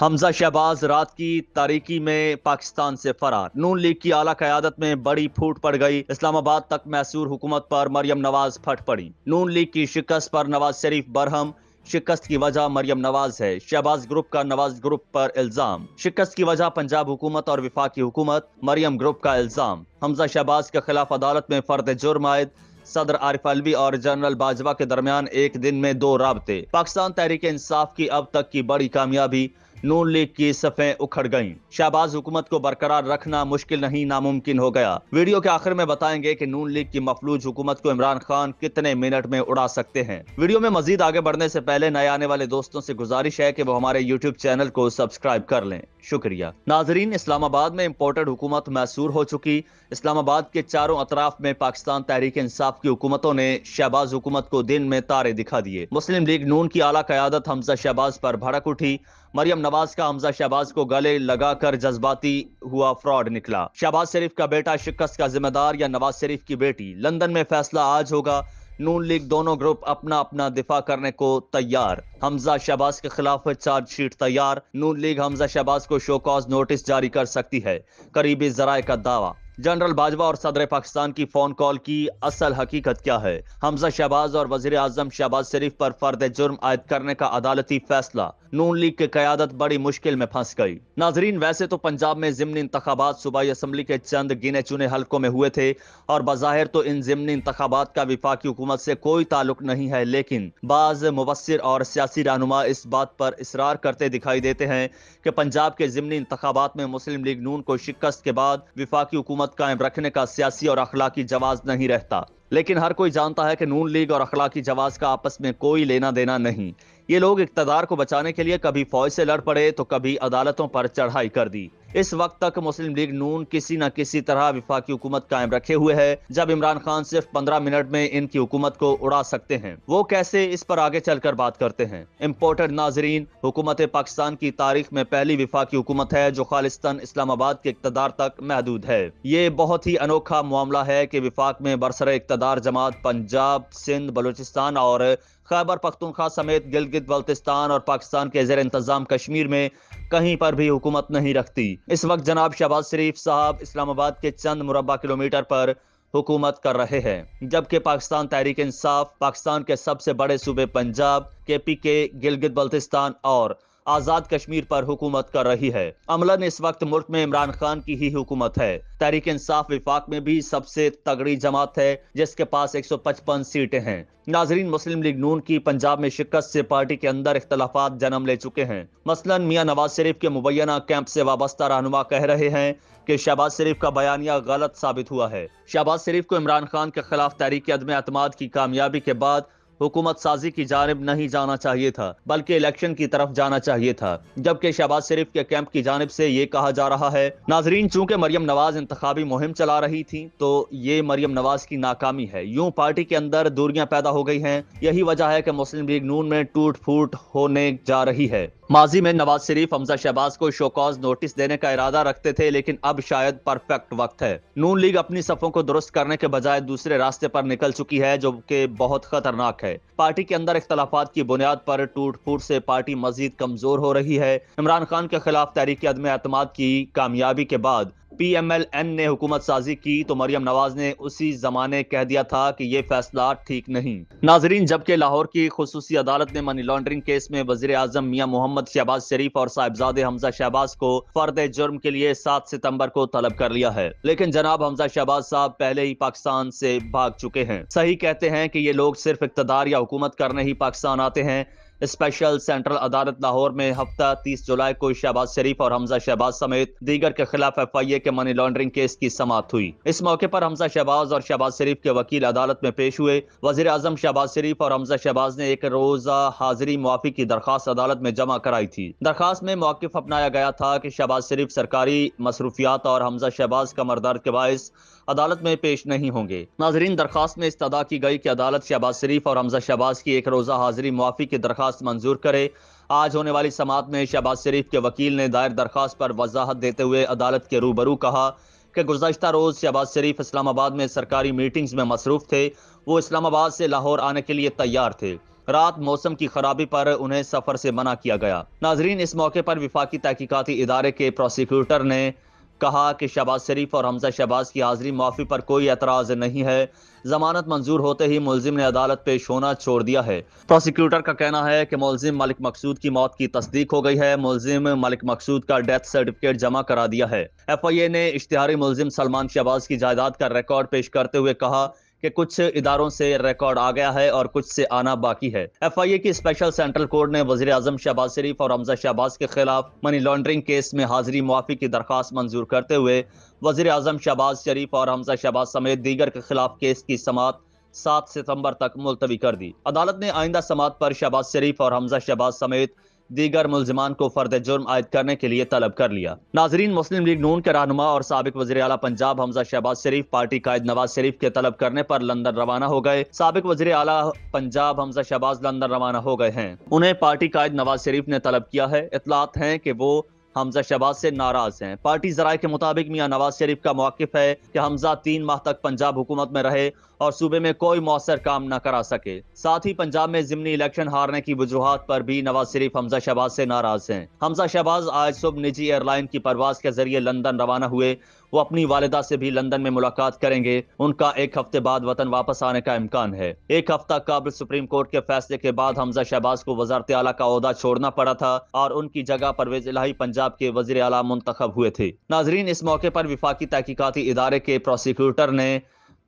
हमजा शहबाज रात की तारीकी में पाकिस्तान से फरार। नून लीग की आला क्यादत में बड़ी फूट पड़ गई। इस्लामाबाद तक मैसूर हुकूमत पर मरियम नवाज़ फट पड़ी। नून लीग की शिकस्त पर नवाज़ शरीफ बरहम। शिकस्त की वजह मरियम नवाज़ है। शहबाज ग्रुप का नवाज़ ग्रुप पर इल्ज़ाम। शिकस्त की वजह पंजाब हुकूमत और विफाकी हुकूमत, मरियम ग्रुप का इल्ज़ाम। हमजा शहबाज के खिलाफ अदालत में फर्द जुर्म आयद। सदर आरिफ अलवी और जनरल बाजवा के दरमियान एक दिन में दो रबते। पाकिस्तान तहरीक इंसाफ की अब तक की बड़ी कामयाबी। नून लीग की सफ़ें उखड़ गईं। शहबाज हुकूमत को बरकरार रखना मुश्किल नहीं, नामुमकिन हो गया। वीडियो के आखिर में बताएँगे कि नून लीग की मफलूज हुकूमत को इमरान खान कितने मिनट में उड़ा सकते हैं। वीडियो में मजीद आगे बढ़ने से पहले नए आने वाले दोस्तों से गुजारिश है कि वो हमारे यूट्यूब चैनल को सब्सक्राइब कर लें। शुक्रिया। नाजरीन, इस्लामाबाद में इम्पोर्टेड हुकूमत मैसूर हो चुकी। इस्लामाबाद के चारों अतराफ में पाकिस्तान तहरीक इंसाफ की हुकूमतों ने शहबाज हुकूमत को दिन में तारे दिखा दिए। मुस्लिम लीग नून की आला क्यादत हमजा शहबाज पर भड़क उठी। मरियम नवाज़ का हमजा शहबाज को गले लगाकर जज्बाती हुआ फ्रॉड निकला। शहबाज शरीफ का बेटा शिकस्त का जिम्मेदार या नवाज़ शरीफ की बेटी? लंदन में फैसला आज होगा। नून लीग दोनों ग्रुप अपना अपना दिफा करने को तैयार। हमजा शहबाज के खिलाफ चार्जशीट तैयार। नून लीग हमजा शहबाज को शोकॉज नोटिस जारी कर सकती है। करीबी जराये का दावा। जनरल बाजवा और सदर पाकिस्तान की फ़ोन कॉल की असल हकीकत क्या है? हमजा शहबाज और वज़ीर आज़म शहबाज शरीफ पर फर्द जुर्म आयद करने का अदालती फैसला, नून लीग की क्यादत बड़ी मुश्किल में फंस गई। नाजरीन, वैसे तो पंजाब में जिमनी इंतबात सूबाई असम्बली के चंद गिने चुने हल्कों में हुए थे और बाहिर तो इन जिमनी इंतबात का विफाकी हुकूमत से कोई ताल्लुक नहीं है, लेकिन बाज मुबसर और सियासी रहनुमा इस बात पर इसरार करते दिखाई देते हैं कि पंजाब के जिमनी इंतबात में मुस्लिम लीग नून को शिकस्त के बाद विफाकी हुकूमत कायम रखने का सियासी और अखलाकी जवाब नहीं रहता। लेकिन हर कोई जानता है कि नून लीग और अखलाकी जवाब का आपस में कोई लेना देना नहीं। ये लोग इकतदार को बचाने के लिए कभी फौज से लड़ पड़े तो कभी अदालतों पर चढ़ाई कर दी। इस वक्त तक मुस्लिम लीग नून किसी न किसी तरह विफाकी हुकूमत कायम रखे हुए है, जब इमरान खान सिर्फ़ पंद्रह मिनट में इनकी हुकूमत को उड़ा सकते हैं। वो कैसे इस पर आगे चलकर बात करते हैं? इम्पोर्टेड नाजरीन, हुकूमत पाकिस्तान की तारीख में पहली विफाकी हुकूमत है, जो खालिस्तान इस्लामाबाद के इकतदार तक महदूद है। ये बहुत ही अनोखा मामला है की विफाक में बरसर इकतदार जमात पंजाब, सिंध, बलूचिस्तान और खैबर पख्तूनख्वा समेत गिलगित बल्तिस्तान और पाकिस्तान के जेर इंतज़ाम कश्मीर में कहीं पर भी हुकूमत नहीं रखती। इस वक्त जनाब शहबाज शरीफ साहब इस्लामाबाद के चंद मुरबा किलोमीटर पर हुकूमत कर रहे हैं, जबकि पाकिस्तान तहरीक इंसाफ, पाकिस्तान के सबसे बड़े सूबे पंजाब के पी के गिलगित बल्तिस्तान और आज़ाद कश्मीर पर हुकूमत कर रही है। अमलन इस वक्त मुल्क में इमरान खान की ही हुकूमत है। तहरीक इंसाफ विफाक में भी सबसे तगड़ी जमात है, जिसके पास 155 सीटें हैं। नाजरीन, मुस्लिम लीग नून की पंजाब में शिकस्त से पार्टी के अंदर इख्तलाफात जन्म ले चुके हैं। मसलन, मियाँ नवाज़ शरीफ के मुबैना कैंप से वाबस्ता रहनुमा कह रहे हैं कि शहबाज शरीफ का बयानिया गलत साबित हुआ है। शहबाज शरीफ को इमरान खान के खिलाफ तहरीक अदम अतमाद की कामयाबी के बाद हुकूमत साजी की जानब नहीं जाना चाहिए था, बल्कि इलेक्शन की तरफ़ जाना चाहिए था। जबकि शहबाज शरीफ के कैंप की जानब से ये कहा जा रहा है, नाजरीन, चूँकि मरियम नवाज़ इंतबी मुहिम चला रही थी तो ये मरियम नवाज़ की नाकामी है। यूँ पार्टी के अंदर दूरियाँ पैदा हो गई हैं, यही वजह है कि मुस्लिम लीग नून में टूट फूट होने जा रही है। माजी में नवाज़ शरीफ, हमजा शहबाज को शोकॉज नोटिस देने का इरादा रखते थे, लेकिन अब शायद परफेक्ट वक्त है। नून लीग अपनी सफों को दुरुस्त करने के बजाय दूसरे रास्ते पर निकल चुकी है, जो कि बहुत खतरनाक है। पार्टी के अंदर इख्तलाफात की बुनियाद पर टूट फूट से पार्टी मजीद कमज़ोर हो रही है। इमरान खान के खिलाफ तहरीकी अदम अतमाद की कामयाबी के बाद पीएमएलएन ने हुकूमत साजी की तो मरियम नवाज़ ने उसी जमाने कह दिया था कि ये फैसला ठीक नहीं। नाजरीन, जबकि लाहौर की खसूसी अदालत ने मनी लॉन्ड्रिंग केस में वज़ीर आज़म मियाँ मोहम्मद शहबाज शरीफ और साहिबजादे हमजा शहबाज को फर्द जुर्म के लिए सात सितंबर को तलब कर लिया है। लेकिन जनाब हमजा शहबाज साहब पहले ही पाकिस्तान से भाग चुके हैं। सही कहते हैं कि ये लोग सिर्फ़ इकतदार या हुकूमत करने ही पाकिस्तान आते हैं स्पेशल सेंट्रल अदालत लाहौर में हफ़्ता तीस जुलाई को शहबाज शरीफ और हमजा शहबाज समेत दीगर के खिलाफ एफ़ आई ए के मनी लॉन्ड्रिंग केस की समाप्त हुई। इस मौके पर हमजा शहबाज और शहबाज शरीफ के वकील अदालत में पेश हुए। वज़ीर आज़म शहबाज शरीफ और हमजा शहबाज ने एक रोजा हाजिरी मुआफी की दरखास्त अदालत में जमा कराई थी। दरखास्त में मौकफ अपनाया गया था की शहबाज शरीफ सरकारी मसरूफियात और हमजा शहबाज का मरदर्द के बायस अदालत में पेश नहीं होंगे। नाजरीन, दरखास्त में इस्तदा की गई कि अदालत शहबाज शरीफ और हमजा शहबाज की एक रोजा हाजिरी मुआफी की दरखास्त मंजूर करे। आज होने वाली समात में शहबाज शरीफ के वकील ने दायर दरखास्त पर वजाहत देते हुए अदालत के रूबरू कहा कि गुजशत रोज शहबाज शरीफ इस्लामाबाद में सरकारी मीटिंग्स में मसरूफ थे। वो इस्लामाबाद से लाहौर आने के लिए तैयार थे। रात मौसम की खराबी पर उन्हें सफ़र से मना किया गया। नाजरीन, इस मौके पर विफाकी तहकीकाती इदारे के प्रोसिक्यूटर ने कहा कि शहबाज शरीफ और हमजा शहबाज की हाजिरी माफ़ी पर कोई एतराज़ नहीं है। जमानत मंजूर होते ही मुलजिम ने अदालत पेश होना छोड़ दिया है। प्रोसिक्यूटर का कहना है कि मुलजिम मलिक मकसूद की मौत की तस्दीक हो गई है। मुलजिम मलिक मकसूद का डेथ सर्टिफिकेट जमा करा दिया है। एफ़ आई ए ने इश्तिहारी मुलजिम सलमान शहबाज की जायदाद का रिकॉर्ड पेश करते हुए कहा कि कुछ इदारों से रिकॉर्ड आ गया है और कुछ से आना बाकी है। एफ़ आई ए की स्पेशल सेंट्रल कोर्ट ने वजी अजम शहबाज शरीफ और हमजा शहबाज के खिलाफ मनी लॉन्ड्रिंग केस में हाजिरी मुआफी की दरखास्त मंजूर करते हुए वजी अजम शहबाज शरीफ और हमजा शहबाज समेत दीगर के खिलाफ केस की समात सात सितंबर तक मुलतवी कर दी। अदालत ने आइंदा समात पर शहबाज शरीफ और हमजा शहबाज समेत दीगर मुलजमान को फर्द जुर्म आयद करने के लिए तलब कर लिया। नाजरीन, मुस्लिम लीग नून के रहनुमा और सबक वजी अला पंजाब हमजा शहबाज शरीफ, पार्टी कायद नवाज़ शरीफ के तलब करने पर लंदन रवाना हो गए। सबक वजी अला पंजाब हमजा शहबाज लंदन रवाना हो गए हैं। उन्हें पार्टी कायद नवाज़ शरीफ ने तलब किया है। इतलात है की वो हमजा शहबाज से नाराज़ हैं। पार्टी जराये के मुताबिक मियाँ नवाज़ शरीफ का मौकफ है कि हमजा तीन माह तक पंजाब हुकूमत में रहे और सूबे में कोई मौसर काम न करा सके। साथ ही पंजाब में जिमनी इलेक्शन हारने की वजूहत पर भी नवाज़ शरीफ, हमजा शहबाज से नाराज़ हैं। हमजा शहबाज आज सुबह निजी एयरलाइन की परवाज के ज़रिए लंदन रवाना हुए वो अपनी वालिदा से भी लंदन में मुलाकात करेंगे। उनका एक हफ़्ते बाद वतन वापस आने का इम्कान है। एक हफ़्ता कबल सुप्रीम कोर्ट के फैसले के बाद हमजा शहबाज को वजारत आला का छोड़ना पड़ा था और उनकी जगह परवेज इलाही पंजाब के वज़ीर अला मुंतखब हुए थे। नाजरीन, इस मौके पर विफाकी तहकीकती इदारे के प्रोसिक्यूटर ने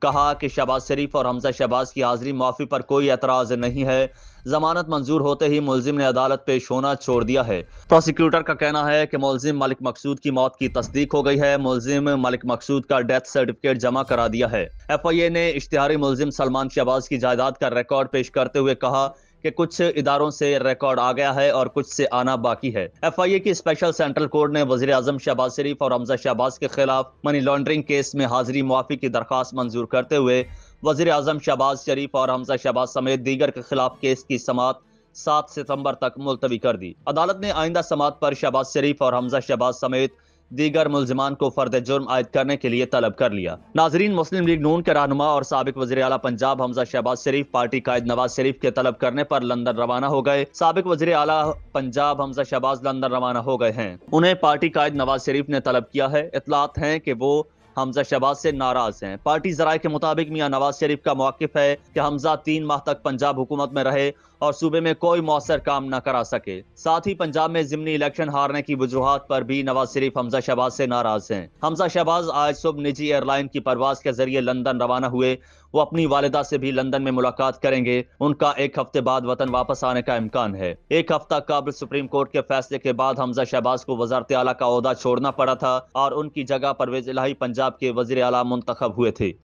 कहा कि शहबाज शरीफ और हमजा शहबाज की हाजिरी माफ़ी पर कोई एतराज़ नहीं है। जमानत मंजूर होते ही मुलजिम ने अदालत पेश होना छोड़ दिया है। प्रोसिक्यूटर का कहना है कि मुलजिम मलिक मकसूद की मौत की तस्दीक हो गई है। मुलजिम मलिक मकसूद का डेथ सर्टिफिकेट जमा करा दिया है। एफ़ आई ए ने इश्तिहारी मुलजिम सलमान शहबाज की जायदाद का रिकॉर्ड पेश करते हुए कहा कि कुछ इदारों से रिकॉर्ड आ गया है और कुछ से आना बाकी है। एफ़ आई ए की स्पेशल सेंट्रल कोर्ट ने वजी अजम शहबाज शरीफ और हमजा शहबाज के खिलाफ मनी लॉन्ड्रिंग केस में हाजिरी मुआफी की दरखास्त मंजूर करते हुए वजी अजम शहबाज शरीफ और हमजा शहबाज समेत दीगर के खिलाफ केस की समात सात सितंबर तक मुलतवी कर दी। अदालत ने आइंदा समात पर शहबाज शरीफ और हमजा शहबाज समेत दीगर मुलजमान को फर्द जुर्म आयद करने के लिए तलब कर लिया। नाजरीन, मुस्लिम लीग नून के रहनुमा और सबक वजी अला पंजाब हमजा शहबाज शरीफ, पार्टी कायद नवाज़ शरीफ के तलब करने पर लंदन रवाना हो गए। सबक वजी अला पंजाब हमजा शहबाज लंदन रवाना हो गए हैं। उन्हें पार्टी कायद नवाज़ शरीफ ने तलब किया है। इतलात है की वो हमजा शहबाज से नाराज़ हैं। पार्टी जराये के मुताबिक मियाँ नवाज़ शरीफ का मौकफ है कि हमजा तीन माह तक पंजाब हुकूमत में रहे और सूबे में कोई मौसर काम न करा सके। साथ ही पंजाब में जिमनी इलेक्शन हारने की वजूहत पर भी नवाज़ शरीफ, हमजा शहबाज से नाराज़ हैं। हमजा शहबाज आज सुबह निजी एयरलाइन की परवाज के ज़रिए लंदन रवाना हुए। वो अपनी वालिदा से भी लंदन में मुलाकात करेंगे। उनका एक हफ़्ते बाद वतन वापस आने का इम्कान है। एक हफ़्ता कबल सुप्रीम कोर्ट के फैसले के बाद हमजा शहबाज को वजारत आला का छोड़ना पड़ा था और उनकी जगह परवेज इलाही पंजाब के वज़ीर अला मुंतखब हुए थे।